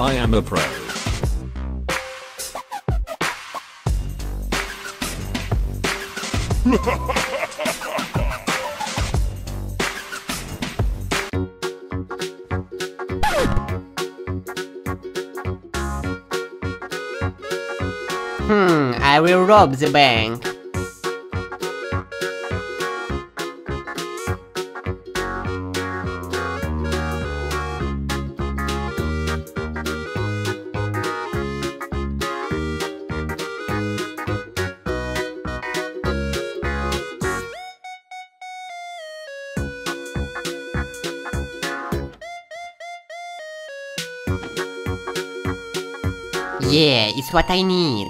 I am a pro. Hmm, I will rob the bank. Yeah, it's what I need.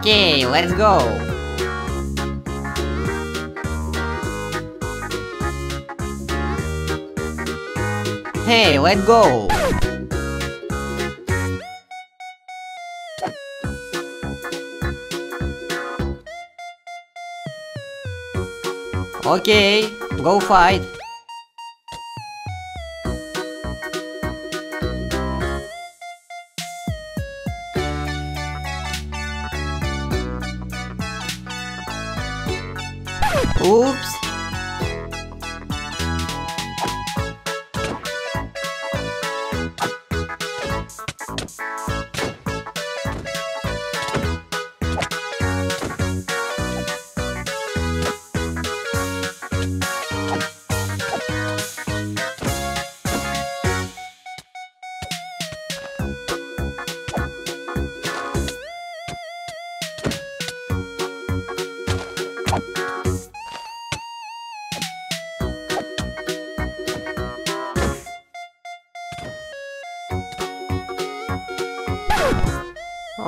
Okay, let's go. Hey, let's go. Okay, go fight. Oops.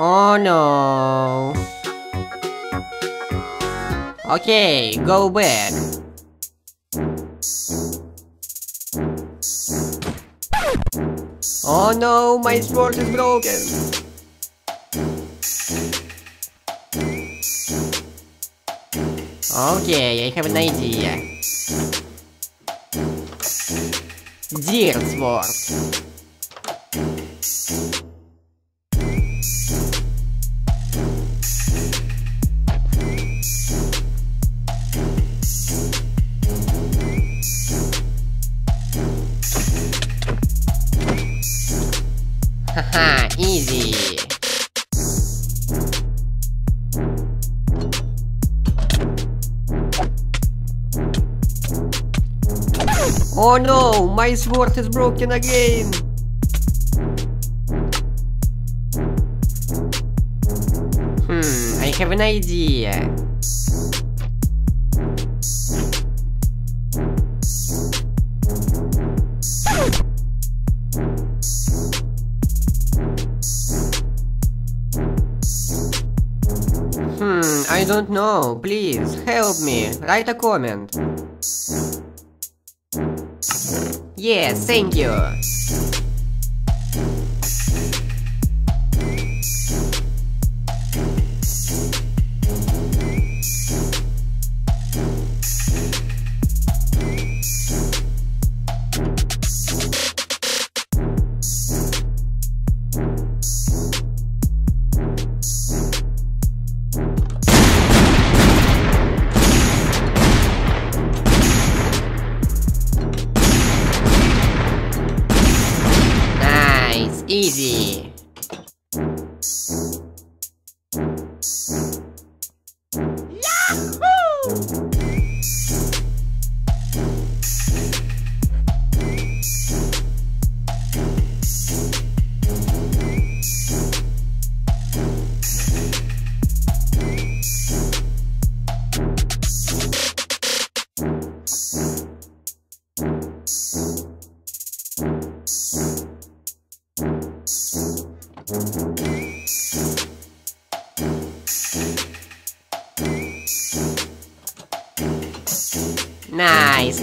Oh no. Okay, go back. Oh no, my sword is broken. Okay, I have an idea. Dear sword. Haha, easy. Oh no, my sword is broken again. Hmm, I have an idea. I don't know. Please, help me. Write a comment. Yes, thank you.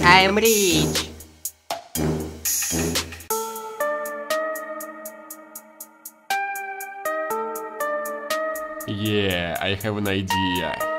Nice, I am rich. Yeah, I have an idea.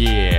Yeah,